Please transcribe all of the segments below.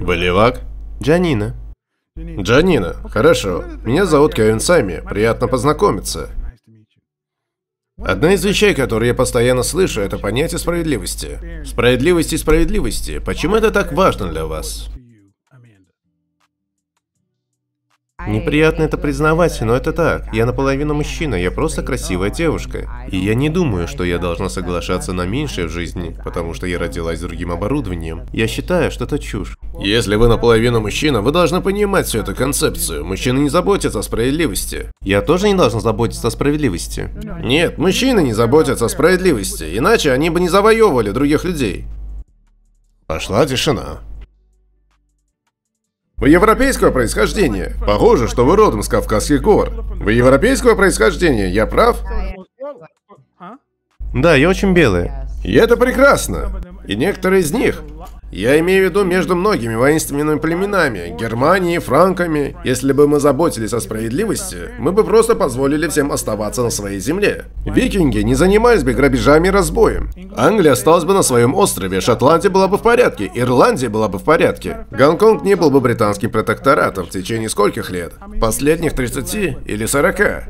Вы левак? Джанина. Джанина, хорошо. Меня зовут Кевин Сами. Приятно познакомиться. Одна из вещей, которые я постоянно слышу, это понятие справедливости. Справедливости и справедливости. Почему это так важно для вас? Неприятно это признавать, но это так. Я наполовину мужчина, я просто красивая девушка. И я не думаю, что я должна соглашаться на меньшее в жизни, потому что я родилась с другим оборудованием. Я считаю, что это чушь. Если вы наполовину мужчина, вы должны понимать всю эту концепцию. Мужчины не заботятся о справедливости. Я тоже не должен заботиться о справедливости. Нет, мужчины не заботятся о справедливости, иначе они бы не завоевывали других людей. Пошла тишина. Вы европейского происхождения? Похоже, что вы родом с Кавказских гор. Вы европейского происхождения, я прав? Да, я очень белая. И это прекрасно. И некоторые из них я имею в виду между многими воинственными племенами, Германией, франками. Если бы мы заботились о справедливости, мы бы просто позволили всем оставаться на своей земле. Викинги не занимались бы грабежами и разбоем. Англия осталась бы на своем острове, Шотландия была бы в порядке, Ирландия была бы в порядке. Гонконг не был бы британским протекторатом в течение скольких лет? Последних 30 или 40?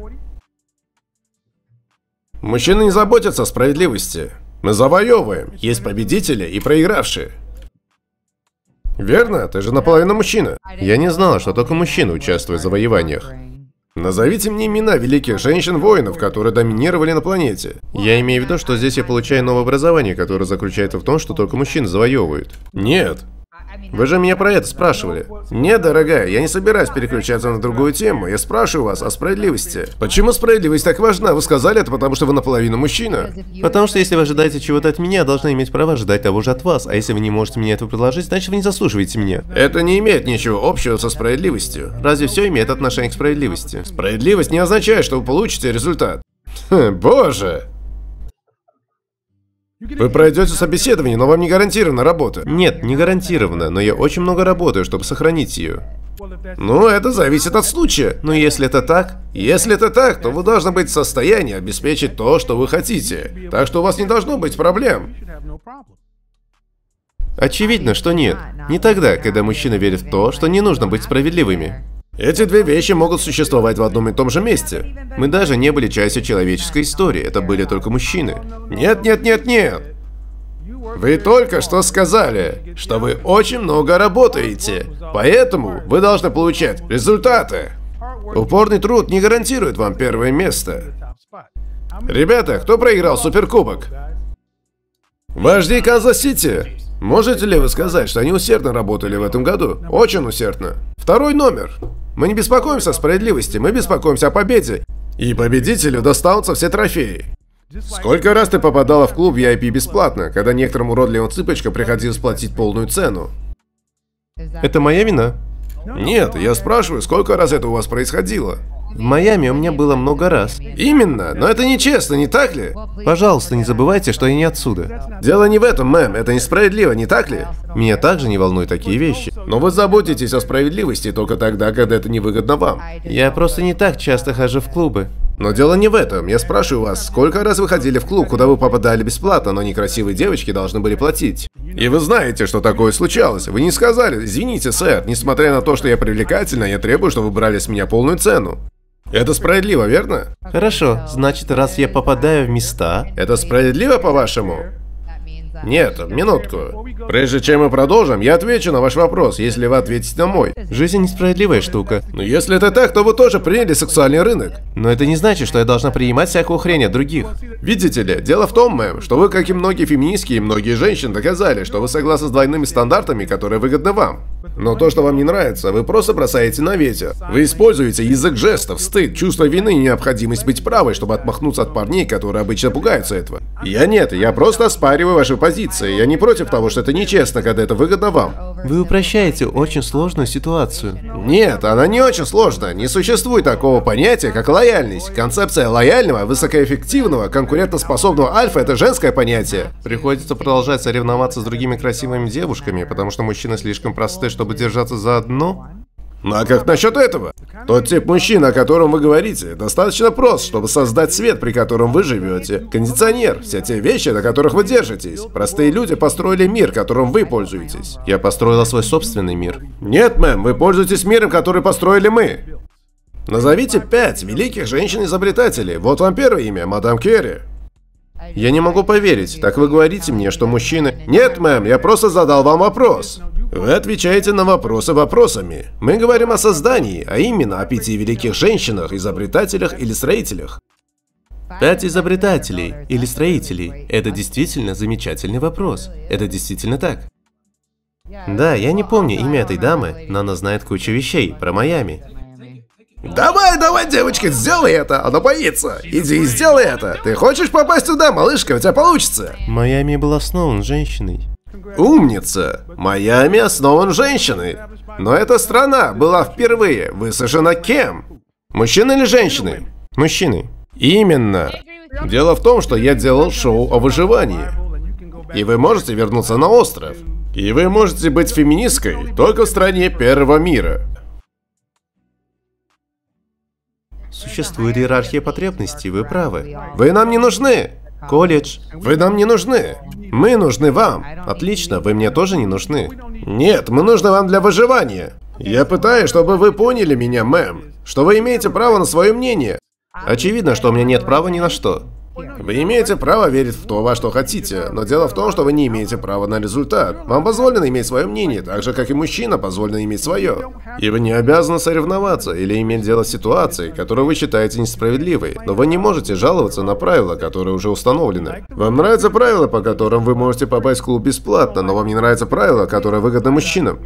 Мужчины не заботятся о справедливости. Мы завоевываем. Есть победители и проигравшие. Верно? Ты же наполовину мужчина. Я не знала, что только мужчины участвуют в завоеваниях. Назовите мне имена великих женщин-воинов, которые доминировали на планете. Я имею в виду, что здесь я получаю новое образование, которое заключается в том, что только мужчины завоевывают. Нет. Вы же меня про это спрашивали. Нет, дорогая, я не собираюсь переключаться на другую тему. Я спрашиваю вас о справедливости. Почему справедливость так важна? Вы сказали это, потому что вы наполовину мужчина. Потому что если вы ожидаете чего-то от меня, я должна иметь право ожидать того же от вас. А если вы не можете мне этого предложить, значит вы не заслуживаете меня. Это не имеет ничего общего со справедливостью. Разве все имеет отношение к справедливости? Справедливость не означает, что вы получите результат. Хм, боже. Вы пройдете собеседование, но вам не гарантирована работа. Нет, не гарантированно, но я очень много работаю, чтобы сохранить ее. Ну, это зависит от случая. Но если это так, если это так, то вы должны быть в состоянии обеспечить то, что вы хотите. Так что у вас не должно быть проблем. Очевидно, что нет. Не тогда, когда мужчина верит в то, что не нужно быть справедливыми. Эти две вещи могут существовать в одном и том же месте. Мы даже не были частью человеческой истории, это были только мужчины. Нет, нет, нет, нет. Вы только что сказали, что вы очень много работаете, поэтому вы должны получать результаты. Упорный труд не гарантирует вам первое место. Ребята, кто проиграл Суперкубок? Вожди Канзас-Сити. Можете ли вы сказать, что они усердно работали в этом году? Очень усердно. Второй номер. Мы не беспокоимся о справедливости, мы беспокоимся о победе. И победителю достанутся все трофеи. Сколько раз ты попадала в клуб VIP бесплатно, когда некоторым уродливым цыпочкам приходилось платить полную цену? Это моя вина? Нет, я спрашиваю, сколько раз это у вас происходило? В Майами у меня было много раз. Именно, но это нечестно, не так ли? Пожалуйста, не забывайте, что я не отсюда. Дело не в этом, мэм, это несправедливо, не так ли? Меня также не волнуют такие вещи. Но вы заботитесь о справедливости только тогда, когда это невыгодно вам. Я просто не так часто хожу в клубы. Но дело не в этом. Я спрашиваю вас, сколько раз вы ходили в клуб, куда вы попадали бесплатно, но некрасивые девочки должны были платить? И вы знаете, что такое случалось. Вы не сказали, извините, сэр, несмотря на то, что я привлекательна, я требую, чтобы вы брали с меня полную цену. Это справедливо, верно? Хорошо, значит, раз я попадаю в места... Это справедливо, по-вашему? Нет, минутку. Прежде чем мы продолжим, я отвечу на ваш вопрос, если вы ответите на мой. Жизнь несправедливая штука. Но если это так, то вы тоже приняли сексуальный рынок. Но это не значит, что я должна принимать всякую хрень от других. Видите ли, дело в том, мэм, что вы, как и многие феминистки и многие женщины, доказали, что вы согласны с двойными стандартами, которые выгодны вам. Но то, что вам не нравится, вы просто бросаете на ветер. Вы используете язык жестов, стыд, чувство вины и необходимость быть правой, чтобы отмахнуться от парней, которые обычно пугаются этого. Я нет, я просто оспариваю ваши позиции. Я не против того, что это нечестно, когда это выгодно вам. Вы упрощаете очень сложную ситуацию. Нет, она не очень сложная. Не существует такого понятия, как лояльность. Концепция лояльного, высокоэффективного, конкурентоспособного альфа – это женское понятие. Приходится продолжать соревноваться с другими красивыми девушками, потому что мужчины слишком просты, чтобы держаться за одну? Ну а как насчет этого? Тот тип мужчин, о котором вы говорите, достаточно прост, чтобы создать свет, при котором вы живете. Кондиционер, все те вещи, на которых вы держитесь. Простые люди построили мир, которым вы пользуетесь. Я построила свой собственный мир. Нет, мэм, вы пользуетесь миром, который построили мы. Назовите пять великих женщин-изобретателей. Вот вам первое имя, мадам Керри. Я не могу поверить. Так вы говорите мне, что мужчины... Нет, мэм, я просто задал вам вопрос. Вы отвечаете на вопросы вопросами. Мы говорим о создании, а именно о пяти великих женщинах, изобретателях или строителях. Пять изобретателей или строителей – это действительно замечательный вопрос. Это действительно так. Да, я не помню имя этой дамы, но она знает кучу вещей про Майами. Давай, давай, девочка, сделай это, она боится. Иди и сделай это. Ты хочешь попасть туда, малышка, у тебя получится. Майами был основан женщиной. Умница! Майами основан женщиной. Но эта страна была впервые высажена кем? Мужчиной или женщиной? Мужчиной. Именно. Дело в том, что я делал шоу о выживании. И вы можете вернуться на остров. И вы можете быть феминисткой только в стране первого мира. Существует иерархия потребностей, вы правы. Вы нам не нужны. Колледж. Вы нам не нужны. Мы нужны вам. Отлично, вы мне тоже не нужны. Нет, мы нужны вам для выживания. Я пытаюсь, чтобы вы поняли меня, мэм. Что вы имеете право на свое мнение. Очевидно, что у меня нет права ни на что. Вы имеете право верить в то, во что хотите, но дело в том, что вы не имеете права на результат. Вам позволено иметь свое мнение, так же, как и мужчина позволено иметь свое. И вы не обязаны соревноваться или иметь дело с ситуацией, которую вы считаете несправедливой, но вы не можете жаловаться на правила, которые уже установлены. Вам нравятся правила, по которым вы можете попасть в клуб бесплатно, но вам не нравятся правила, которые выгодны мужчинам.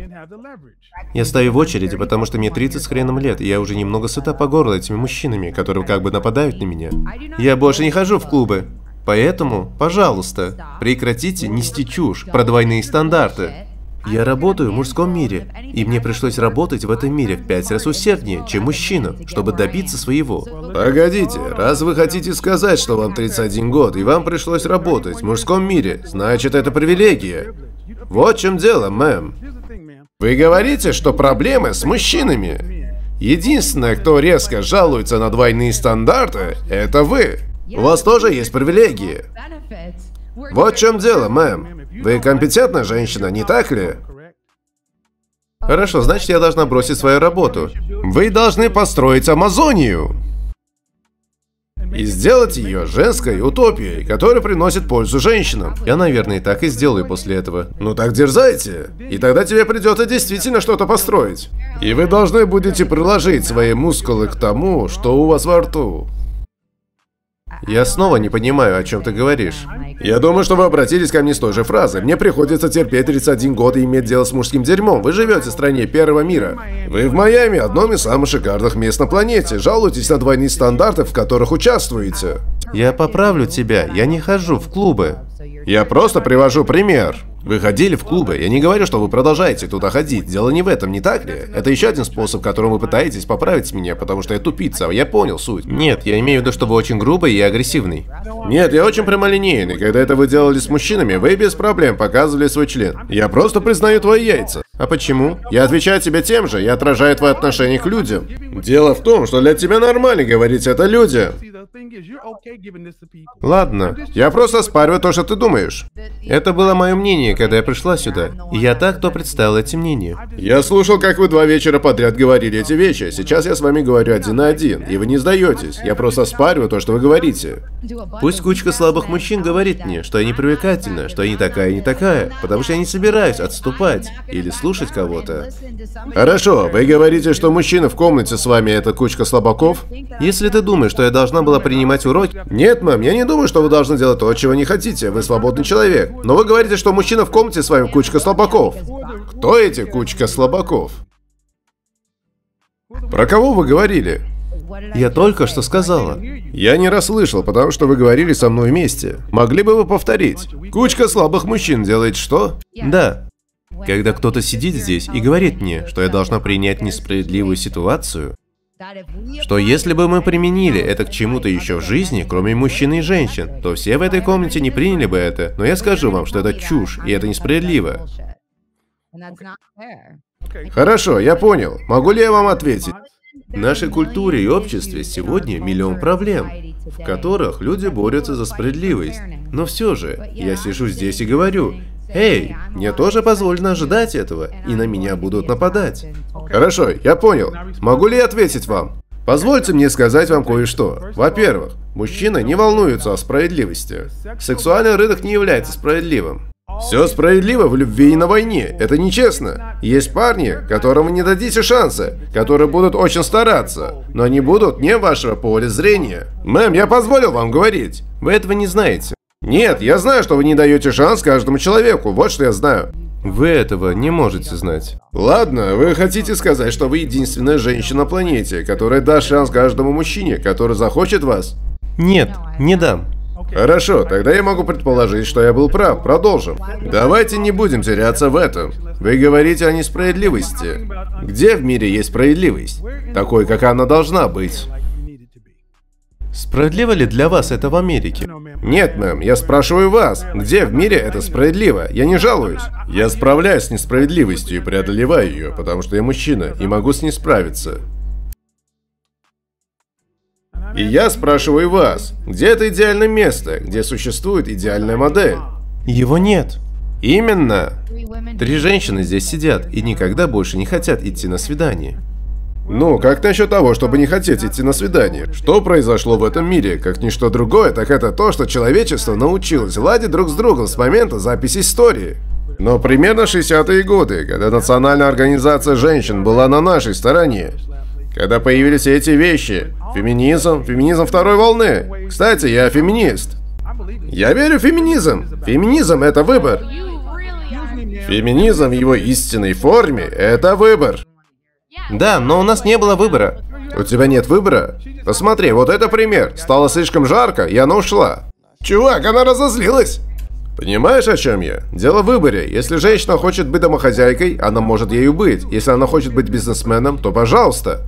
Я стою в очереди, потому что мне 30 с хреном лет, и я уже немного сыта по горло этими мужчинами, которые как бы нападают на меня. Я больше не хожу в клубы. Поэтому, пожалуйста, прекратите нести чушь про двойные стандарты. Я работаю в мужском мире, и мне пришлось работать в этом мире в пять раз усерднее, чем мужчина, чтобы добиться своего. Погодите, раз вы хотите сказать, что вам 31 год, и вам пришлось работать в мужском мире, значит это привилегия. Вот в чем дело, мэм. Вы говорите, что проблемы с мужчинами. Единственное, кто резко жалуется на двойные стандарты, это вы. У вас тоже есть привилегии. Вот в чем дело, мэм. Вы компетентная женщина, не так ли? Хорошо, значит я должна бросить свою работу. Вы должны построить Амазонию и сделать ее женской утопией, которая приносит пользу женщинам. Я, наверное, и так и сделаю после этого. Ну так дерзайте, и тогда тебе придется действительно что-то построить. И вы должны будете приложить свои мускулы к тому, что у вас во рту. Я снова не понимаю, о чем ты говоришь. Я думаю, что вы обратились ко мне с той же фразой. Мне приходится терпеть 31 год и иметь дело с мужским дерьмом. Вы живете в стране первого мира. Вы в Майами, одном из самых шикарных мест на планете. Жалуетесь на двойные стандарты, в которых участвуете. Я поправлю тебя, я не хожу в клубы. Я просто привожу пример. Вы ходили в клубы. Я не говорю, что вы продолжаете туда ходить. Дело не в этом, не так ли? Это еще один способ, которым вы пытаетесь поправить меня, потому что я тупица. Я понял суть. Нет, я имею в виду, что вы очень грубый и агрессивный. Нет, я очень прямолинейный. Когда это вы делали с мужчинами, вы без проблем показывали свой член. Я просто признаю твои яйца. А почему? Я отвечаю тебе тем же, я отражаю твое отношение к людям. Дело в том, что для тебя нормально говорить это людям. Ладно, я просто спариваю то, что ты думаешь. Это было мое мнение, когда я пришла сюда. И я так то представил эти мнения. Я слушал, как вы два вечера подряд говорили эти вещи. Сейчас я с вами говорю один на один, и вы не сдаетесь. Я просто спариваю то, что вы говорите. Пусть кучка слабых мужчин говорит мне, что я не привлекательна, что я не такая и не такая, потому что я не собираюсь отступать или слушать кого-то. Хорошо, вы говорите, что мужчина в комнате с вами это кучка слабаков? Если ты думаешь, что я должна была принимать уроки... Нет, мэм, я не думаю, что вы должны делать то, чего не хотите. Вы свободный человек. Но вы говорите, что мужчина в комнате с вами кучка слабаков. Кто эти кучка слабаков? Про кого вы говорили? Я только что сказала. Я не расслышал, потому что вы говорили со мной вместе. Могли бы вы повторить? Кучка слабых мужчин делает что? Да. Когда кто-то сидит здесь и говорит мне, что я должна принять несправедливую ситуацию, что если бы мы применили это к чему-то еще в жизни, кроме мужчин и женщин, то все в этой комнате не приняли бы это. Но я скажу вам, что это чушь, и это несправедливо. Хорошо, я понял. Могу ли я вам ответить? В нашей культуре и обществе сегодня миллион проблем, в которых люди борются за справедливость. Но все же, я сижу здесь и говорю, «Эй, мне тоже позволено ожидать этого, и на меня будут нападать». Хорошо, я понял. Могу ли я ответить вам? Позвольте мне сказать вам кое-что. Во-первых, мужчины не волнуются о справедливости. Сексуальный рынок не является справедливым. Все справедливо в любви и на войне. Это нечестно. Есть парни, которым вы не дадите шанса, которые будут очень стараться, но они будут не вашего поля зрения. Мэм, я позволил вам говорить. Вы этого не знаете. Нет, я знаю, что вы не даете шанс каждому человеку. Вот что я знаю. Вы этого не можете знать. Ладно, вы хотите сказать, что вы единственная женщина на планете, которая даст шанс каждому мужчине, который захочет вас? Нет, не дам. Хорошо, тогда я могу предположить, что я был прав. Продолжим. Давайте не будем теряться в этом. Вы говорите о несправедливости. Где в мире есть справедливость? Такой, как она должна быть. Справедливо ли для вас это в Америке? Нет, мэм, я спрашиваю вас, где в мире это справедливо? Я не жалуюсь. Я справляюсь с несправедливостью и преодолеваю ее, потому что я мужчина и могу с ней справиться. И я спрашиваю вас, где это идеальное место, где существует идеальная модель? Его нет. Именно. Три женщины здесь сидят и никогда больше не хотят идти на свидание. Ну, как насчет того, чтобы не хотеть идти на свидание? Что произошло в этом мире? Как ничто другое, так это то, что человечество научилось ладить друг с другом с момента записи истории. Но примерно 60-е годы, когда Национальная организация женщин была на нашей стороне, когда появились эти вещи, феминизм, феминизм второй волны. Кстати, я феминист. Я верю в феминизм. Феминизм – это выбор. Феминизм в его истинной форме – это выбор. Да, но у нас не было выбора. У тебя нет выбора? Посмотри, вот это пример. Стало слишком жарко, и она ушла. Чувак, она разозлилась. Понимаешь, о чем я? Дело в выборе. Если женщина хочет быть домохозяйкой, она может ею быть. Если она хочет быть бизнесменом, то пожалуйста.